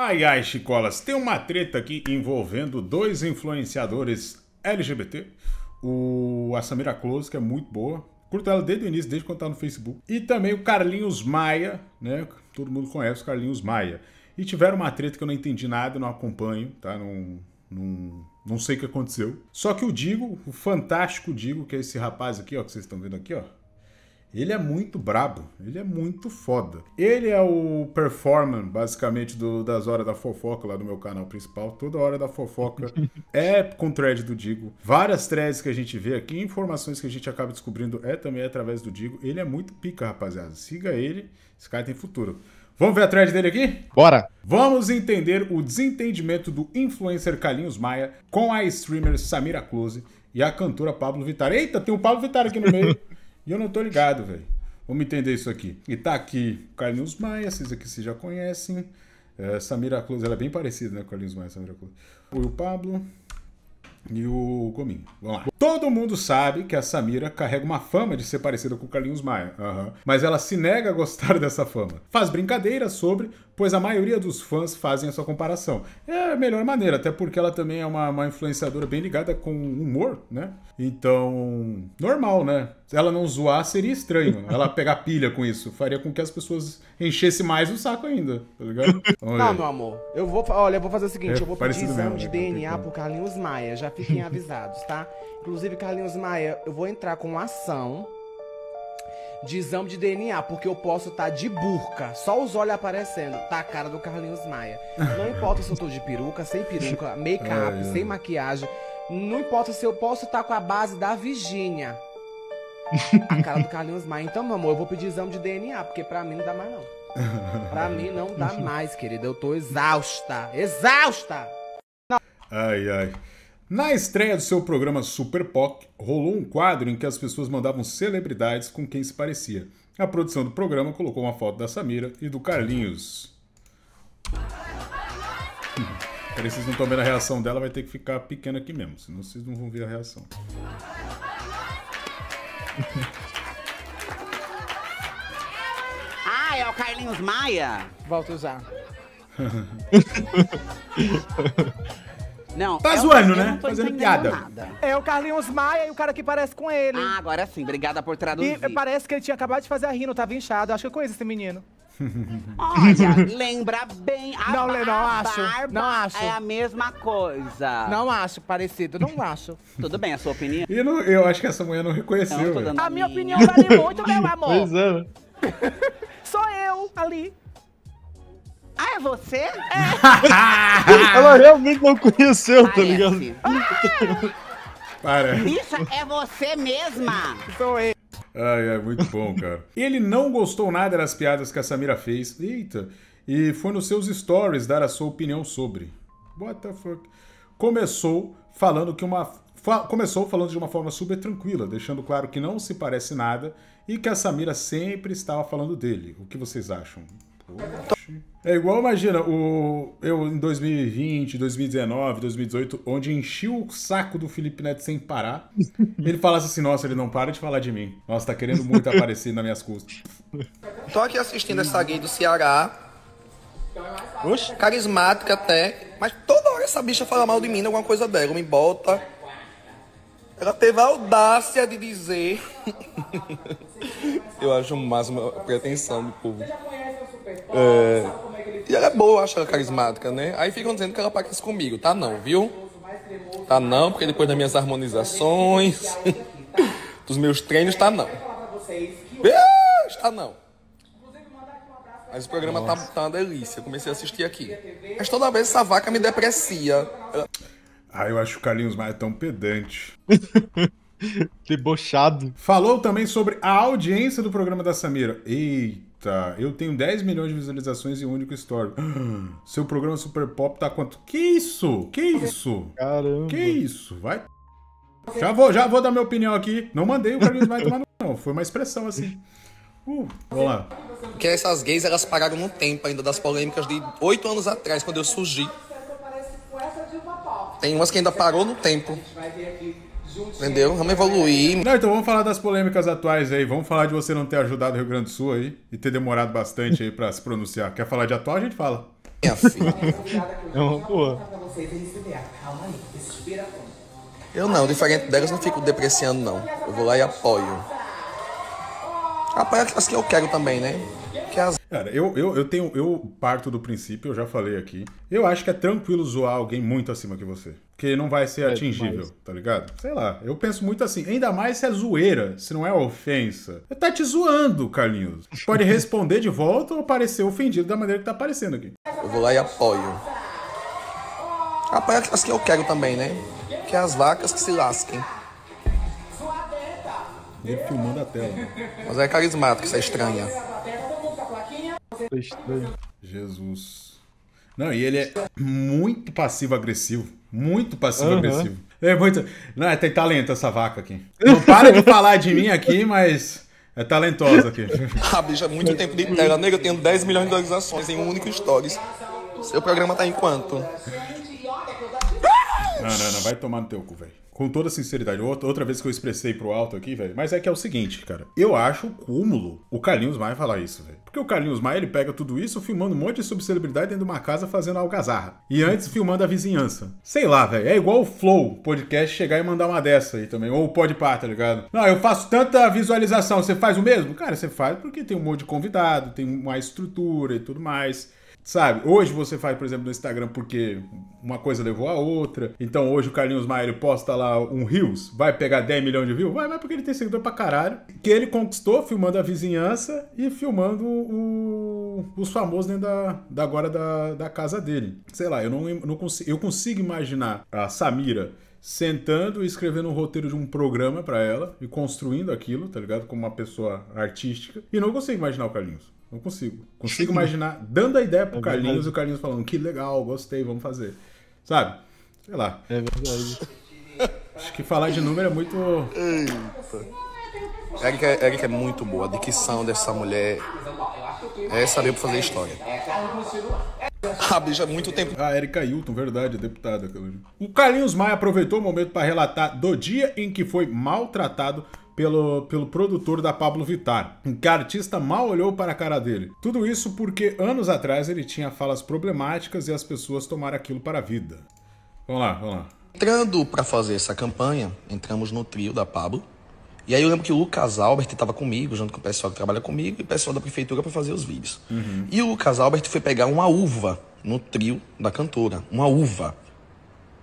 Ai ai, Chicolas, tem uma treta aqui envolvendo dois influenciadores LGBT. O a Samira Close, que é muito boa. Curto ela desde o início, desde quando tá no Facebook. E também o Carlinhos Maia, né? Todo mundo conhece o Carlinhos Maia. E tiveram uma treta que eu não entendi nada, não acompanho, tá? Não, não, não sei o que aconteceu. Só que o Digo, o fantástico Digo, que é esse rapaz aqui, ó, que vocês estão vendo aqui, ó. Ele é muito brabo, ele é muito foda. Ele é o performer, basicamente, do, das horas da fofoca lá no meu canal principal. Toda hora da fofoca é com thread do Digo. Várias threads que a gente vê aqui, informações que a gente acaba descobrindo é também através do Digo. Ele é muito pica, rapaziada. Siga ele, esse cara tem futuro. Vamos ver a thread dele aqui? Bora! Vamos entender o desentendimento do influencer Carlinhos Maia com a streamer Samira Close e a cantora Pablo Vittar. Eita, tem o Pablo Vittar aqui no meio. E eu não tô ligado, velho. Vamos entender isso aqui. E tá aqui Carlinhos Maia, esses aqui vocês já conhecem. É, Samira Cruz, ela é bem parecida, né? Carlinhos Maia, Samira Cruz. O Pablo e o Gominho. Vamos lá. Todo mundo sabe que a Samira carrega uma fama de ser parecida com o Carlinhos Maia. Uhum. Mas ela se nega a gostar dessa fama. Faz brincadeiras sobre, pois a maioria dos fãs fazem essa comparação. É a melhor maneira, até porque ela também é uma, uma influenciadora bem ligada com humor, né? Então, normal, né? Ela não zoar seria estranho. Ela pegar pilha com isso faria com que as pessoas enchessem mais o saco ainda, tá ligado? Não, meu amor. Eu vou, olha, eu vou fazer o seguinte, é, eu vou pedir exame mesmo, de né? DNA pro Carlinhos Maia. Já fiquem avisados, tá? Inclusive, Carlinhos Maia, eu vou entrar com ação de exame de DNA, porque eu posso estar tá de burca, só os olhos aparecendo, tá a cara do Carlinhos Maia. Não importa se eu tô de peruca, sem peruca, make-up, sem maquiagem. Não importa se eu posso estar tá com a base da Virgínia. A cara do Carlinhos Maia. Então, meu amor, eu vou pedir exame de DNA, porque pra mim não dá mais, não. Pra mim não dá mais, querida. Eu tô exausta. Exausta! Ai, ai. Na estreia do seu programa Super Pop, rolou um quadro em que as pessoas mandavam celebridades com quem se parecia. A produção do programa colocou uma foto da Samira e do Carlinhos. Peraí, vocês não estão vendo a reação dela, vai ter que ficar pequena aqui mesmo, senão vocês não vão ver a reação. ah, é o Carlinhos Maia? Volto a usar. Não, tá é zoando, né? Fazendo piada. Nada. É o Carlinhos Maia e o cara que parece com ele. Ah, agora sim. Obrigada por traduzir. E parece que ele tinha acabado de fazer a rino, tava inchado. Acho que eu conheço esse menino. Olha, lembra bem. A não, não a acho. Não acho. É a mesma coisa. Não acho parecido, não acho. Tudo bem, a sua opinião? E não, eu acho que essa mulher não reconheceu. Não, a minha opinião vale muito, meu amor. Pois é. Sou eu ali. Ah, é você? É. Ela realmente não conheceu, tá ligado? Para. Isso é você mesma. Sou eu. Ai, é muito bom, cara. Ele não gostou nada das piadas que a Samira fez. Eita. E foi nos seus stories dar a sua opinião sobre. What the fuck? Começou falando que uma. Fa... Começou falando de uma forma super tranquila, deixando claro que não se parece nada e que a Samira sempre estava falando dele. O que vocês acham? É igual, imagina, o, eu em 2020, 2019, 2018, onde enchi o saco do Felipe Neto sem parar, ele falasse assim, nossa, ele não para de falar de mim. Nossa, tá querendo muito aparecer nas minhas custas. Tô aqui assistindo essa gay do Ceará. Oxe. Carismática até. Mas toda hora essa bicha fala mal de mim, alguma coisa dela, me bota. Ela teve a audácia de dizer. eu acho mais uma pretensão do povo. É, e ela é boa, eu acho ela carismática, né? Aí ficam dizendo que ela parece comigo. Tá não, viu? Tá não, porque depois das minhas harmonizações, dos meus treinos, tá não. Está não. Mas o programa tá, tá, uma delícia. comecei a assistir aqui. Mas toda vez essa vaca me deprecia. Ah, eu acho o Carlinhos Maia tão pedante. Debochado. Falou também sobre a audiência do programa da Samira. Eita. Tá, eu tenho 10 milhões de visualizações em um único story. Seu programa Super Pop tá quanto? Que isso? Que isso? Caramba. Que isso? Vai. Já vou, já vou dar minha opinião aqui. Não mandei o Carlinhos mais tomar no não. Foi uma expressão assim. Uh, vamos lá. Porque essas gays, elas pararam no tempo ainda das polêmicas de oito anos atrás, quando eu surgi. Tem umas que ainda parou no tempo. Entendeu? Vamos evoluir. Não, então vamos falar das polêmicas atuais aí. Vamos falar de você não ter ajudado o Rio Grande do Sul aí e ter demorado bastante aí pra se pronunciar. Quer falar de atual? A gente fala. É uma boa. Eu não, diferente delas, não fico depreciando, não. Eu vou lá e apoio. Apoio as que eu quero também, né? Que as Cara, eu, eu, eu tenho. Eu parto do princípio, eu já falei aqui. Eu acho que é tranquilo zoar alguém muito acima que você. Porque não vai ser É, atingível, demais. tá ligado? Sei lá, eu penso muito assim. Ainda mais se é zoeira, se não é ofensa. Tá te zoando, Carlinhos. Pode responder de volta ou parecer ofendido da maneira que tá aparecendo aqui. Eu vou lá e apoio. Apoio as que eu quero também, né? Que as vacas que se lasquem. Ele filmando a tela. Mas é carismático, isso é estranha. Estranho. Jesus. Não, e ele é muito passivo-agressivo. Muito passivo-agressivo. É muito. Não, é, tem talento essa vaca aqui. Não para de falar de mim aqui, mas é talentosa aqui. A bicha, é muito tempo de tela. Nega, eu tenho 10 milhões de visualizações em um único stories. Seu programa tá em quanto? Não, não, não, vai tomar no teu cu, velho. Com toda sinceridade, outra, vez que eu expressei pro alto aqui, velho. Mas é que é o seguinte, cara. Eu acho o cúmulo o Carlinhos Maia falar isso, velho. Porque o Carlinhos Maia, ele pega tudo isso filmando um monte de subcelebridade dentro de uma casa fazendo algazarra. E antes filmando a vizinhança. Sei lá, velho. É igual o Flow podcast chegar e mandar uma dessa aí também. Ou o Podpah, tá ligado? Não, eu faço tanta visualização. Você faz o mesmo? Cara, você faz porque tem um monte de convidado, tem uma estrutura e tudo mais. Sabe, hoje você faz, por exemplo, no Instagram porque uma coisa levou a outra. Então hoje o Carlinhos Maia posta lá um Rios, vai pegar 10 milhões de views? Vai, mas porque ele tem seguidor pra caralho. Que ele conquistou filmando a vizinhança e filmando o- os famosos dentro da, da agora da, da casa dele. Sei lá, eu não, não consigo. Eu consigo imaginar a Samira sentando e escrevendo um roteiro de um programa pra ela e construindo aquilo, tá ligado? Como uma pessoa artística. E não consigo imaginar o Carlinhos. Não consigo. Consigo imaginar dando a ideia pro É Carlinhos e o Carlinhos falando que legal, gostei, vamos fazer. Sabe? Sei lá. É verdade. Acho que falar de número é muito. Erika, Erika é muito boa. A dicção dessa mulher é saber pra fazer história. A bicha, é muito tempo Ah, Erika Hilton, verdade, deputada. aquela ali. O Carlinhos Maia aproveitou o momento para relatar do dia em que foi maltratado pelo, pelo produtor da Pablo Vittar, em que a artista mal olhou para a cara dele. Tudo isso porque anos atrás ele tinha falas problemáticas e as pessoas tomaram aquilo para a vida. Vamos lá, vamos lá. Entrando pra fazer essa campanha, entramos no trio da Pablo. E aí eu lembro que o Lucas Albert estava comigo, junto com o pessoal que trabalha comigo e o pessoal da prefeitura para fazer os vídeos. E o Lucas Albert foi pegar uma uva no trio da cantora, uma uva.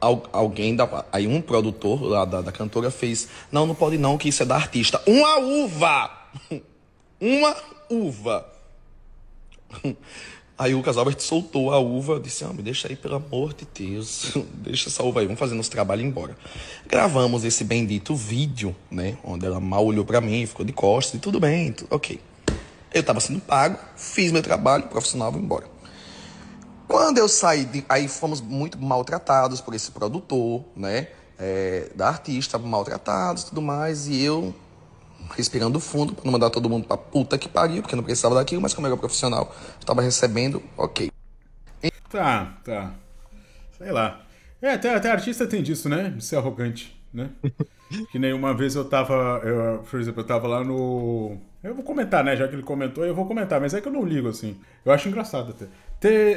Al- alguém da, aí um produtor lá da, da cantora fez, não, não pode não, que isso é da artista. Uma uva! uma uva! Aí o Albert soltou a uva, disse: ah, me deixa aí, pelo amor de Deus, deixa essa uva aí, vamos fazer nosso trabalho e ir embora. Gravamos esse bendito vídeo, né? Onde ela mal olhou pra mim, ficou de costas e tudo bem, tu- ok. Eu tava sendo pago, fiz meu trabalho profissional, vou embora. Quando eu saí, de, aí fomos muito maltratados por esse produtor, né? é, da artista, maltratados e tudo mais, e eu respirando fundo para não mandar todo mundo pra puta que pariu, porque eu não precisava daquilo, mas como eu era profissional, estava recebendo, ok. Tá, tá. Sei lá. É, até, até artista tem disso, né? De ser arrogante, né? que nem uma vez eu tava. Eu, por exemplo, eu tava lá no. Eu vou comentar, né? Já que ele comentou, eu vou comentar, mas é que eu não ligo assim. Eu acho engraçado até.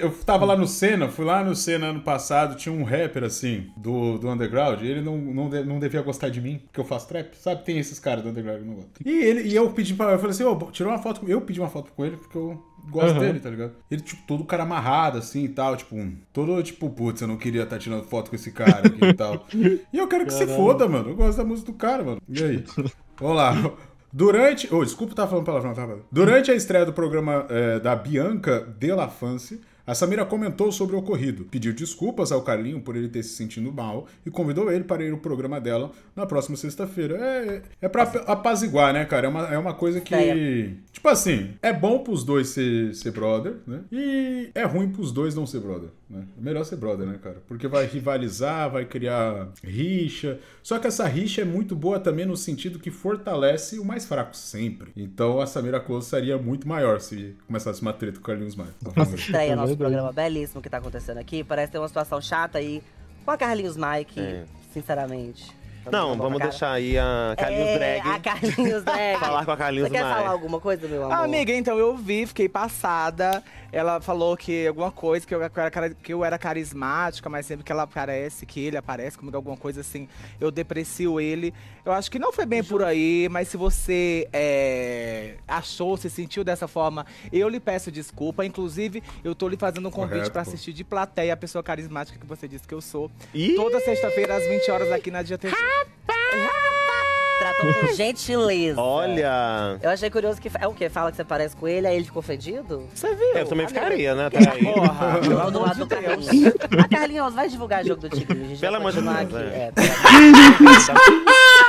Eu tava lá no Senna, fui lá no Senna ano passado, tinha um rapper assim, do, do underground, e ele não, não, de- não devia gostar de mim, porque eu faço trap, sabe? Tem esses caras do underground que não gostam. E, ele, e eu pedi pra. Eu falei assim, ô, tirou uma foto. com- Eu pedi uma foto com ele, porque eu gosto Aham. dele, tá ligado? Ele, tipo, todo cara amarrado, assim e tal, tipo, todo tipo, putz, eu não queria estar tirando foto com esse cara aqui e tal. E eu quero que se foda, mano. Eu gosto da música do cara, mano. E aí? Vamos lá. Durante. Oh, desculpa estar falando palavrão, tá? Durante a estreia do programa eh, da Bianca Della Fancy. A Samira comentou sobre o ocorrido, pediu desculpas ao Carlinho por ele ter se sentido mal e convidou ele para ir ao programa dela na próxima sexta-feira. É, é pra apaziguar, né, cara? É uma, é uma coisa que. Tipo assim, é bom pros dois ser, ser brother, né? E é ruim pros dois não ser brother, né? É melhor ser brother, né, cara? Porque vai rivalizar, vai criar rixa. Só que essa rixa é muito boa também no sentido que fortalece o mais fraco sempre. Então a Samira Close seria muito maior se começasse uma treta com o Carlinhos Maia. Estreia É nosso verdade. programa belíssimo que tá acontecendo aqui. Parece ter uma situação chata aí com a Carlinhos Mike, É. sinceramente. Não, vamos deixar aí a Carlinhos é, Drag. A Carlinhos Drag. Falar com a Carlinhos Você quer Maia. falar alguma coisa, meu amor? Ah, amiga, então eu vi, fiquei passada. Ela falou que alguma coisa, que eu, era, que eu era carismática, mas sempre que ela aparece, que ele aparece comigo, alguma coisa assim, eu deprecio ele. Eu acho que não foi bem por aí, mas se você é, achou, se sentiu dessa forma, eu lhe peço desculpa. Inclusive, eu tô lhe fazendo um convite pô. assistir de plateia a pessoa carismática que você disse que eu sou. Ih! Toda sexta-feira, às 20 horas, aqui na Dia TV. Tratou com gentileza. Olha. Eu achei curioso que. É o quê? Fala que você parece com ele, aí ele ficou ofendido? Você viu? Eu também amiga? ficaria, né? Até aí. Porra, pelo amor lado de do Deus. Carlinhos. A Carlinhos, vai divulgar jogo do Tigre. Gente Pelo amor de Deus, aqui. é. É, pelo-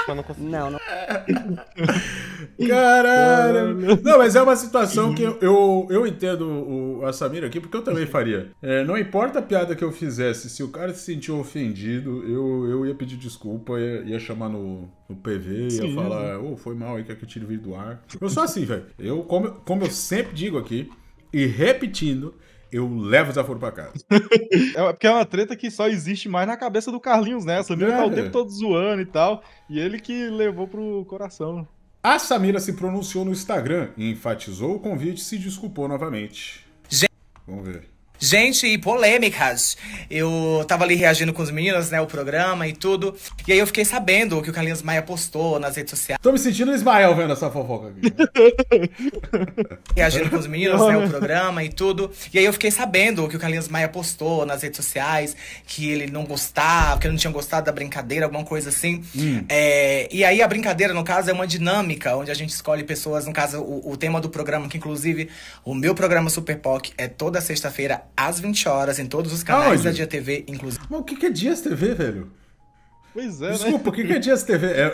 Eu não consigo. não, não. Caralho! Não, mas é uma situação que eu, eu, eu entendo o, a Samira aqui, porque eu também faria. É, não importa a piada que eu fizesse, se o cara se sentiu ofendido, eu, eu ia pedir desculpa, ia, ia chamar no, no PV, ia Sim. falar, ô, foi mal aí, quer que eu tire o vídeo do ar. Eu sou assim, velho. Eu, como, como eu sempre digo aqui, e repetindo, eu levo o desaforo pra casa. É porque é uma treta que só existe mais na cabeça do Carlinhos, né? A Samira tá o É. tempo todo zoando e tal. E ele que levou pro coração. A Samira se pronunciou no Instagram e enfatizou o convite e se desculpou novamente. Gente- Vamos ver. Gente, e polêmicas. Eu tava ali reagindo com os meninos, né, o programa e tudo. E aí eu fiquei sabendo que o Carlinhos Maia postou nas redes sociais, Tô me sentindo Ismael vendo essa fofoca aqui. reagindo com os meninos, né, o programa e tudo. E aí eu fiquei sabendo que o Carlinhos Maia postou nas redes sociais que ele não gostava, que ele não tinha gostado da brincadeira, alguma coisa assim. É, e aí a brincadeira, no caso, é uma dinâmica, onde a gente escolhe pessoas, no caso, o, o tema do programa, que inclusive o meu programa Super POC é toda sexta-feira às 20 horas, em todos os canais Aonde? da Dia TV, inclusive. Mas o que é Dias TV, velho? Pois é, né? Desculpa, o que que é Dias TV? É,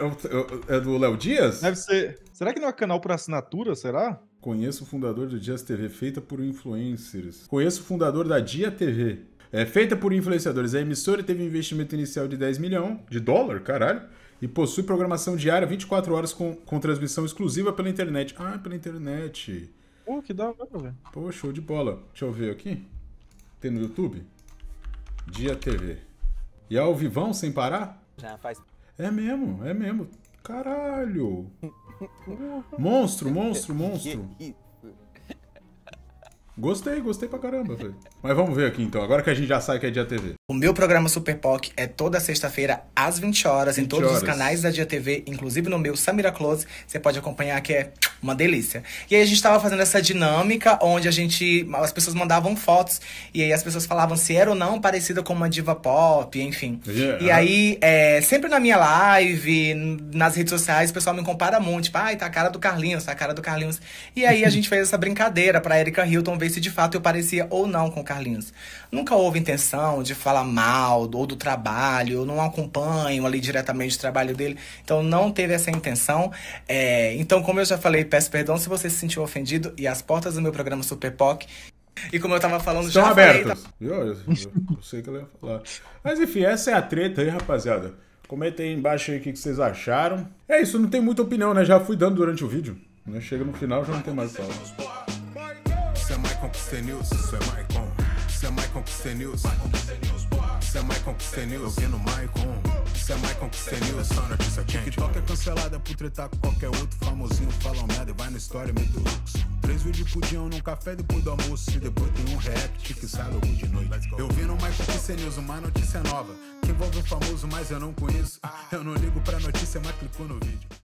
é- é do Léo Dias? Deve ser. Será que não é canal por assinatura? Será? Conheço o fundador do Dias TV, feita por influencers. Conheço o fundador da Dia TV. É feita por influenciadores. A emissora teve um investimento inicial de 10 milhões de dólar, caralho. E possui programação diária 24 horas com, com transmissão exclusiva pela internet. Ah, pela internet. Pô, que da hora, velho. Pô, show de bola. Deixa eu ver aqui. Tem no YouTube? Dia TV. E é ao vivão sem parar? Já faz É mesmo, é mesmo. Caralho. Monstro, monstro, monstro. Gostei, gostei pra caramba, velho. Mas vamos ver aqui então, agora que a gente já sabe que é Dia TV. O meu programa Super POC é toda sexta-feira às 20 horas em 20 todos os horas. canais da Dia TV, inclusive no meu Samira Close. Você pode acompanhar que é uma delícia. E aí a gente tava fazendo essa dinâmica onde a gente. As pessoas mandavam fotos e aí as pessoas falavam se era ou não parecida com uma diva pop, enfim. Yeah. E aí, é, sempre na minha live, nas redes sociais, o pessoal me compara muito. Tipo, ai, tá a cara do Carlinhos, tá a cara do Carlinhos. E aí a gente fez essa brincadeira pra Erika Hilton ver se de fato eu parecia ou não com o Carlinhos. Nunca houve intenção de falar mal ou do trabalho, eu não acompanho ali diretamente o trabalho dele. Então não teve essa intenção. É, então, como eu já falei, peço perdão se você se sentiu ofendido. E as portas do meu programa Super POC. E como eu tava falando, Estão já falei, tá abertas. Eu, eu- eu- sei que ela ia falar. Mas enfim, essa é a treta aí, rapaziada. Comenta aí embaixo aí o que que vocês acharam. É isso, não tem muita opinião, né? Já fui dando durante o vídeo. Né? Chega no final, já não tem mais fala. Isso é Maicon Pixel News, isso é Maicon. Isso é Maicon Pixel News. Isso é Maicon Pixel News. Eu vi no Maicon. Isso é Maicon Pixel News. Só notícia quente. TikTok é cancelada por tretar com qualquer outro. Famosinho fala merda e vai na história meio luxo. Três vídeos dia, um num café depois do almoço. E depois tem um react que sai logo de noite. Eu vi no Maicon Pixel News uma notícia nova. Que envolve um famoso, mas eu não conheço. Eu não ligo pra notícia, mas clico no vídeo.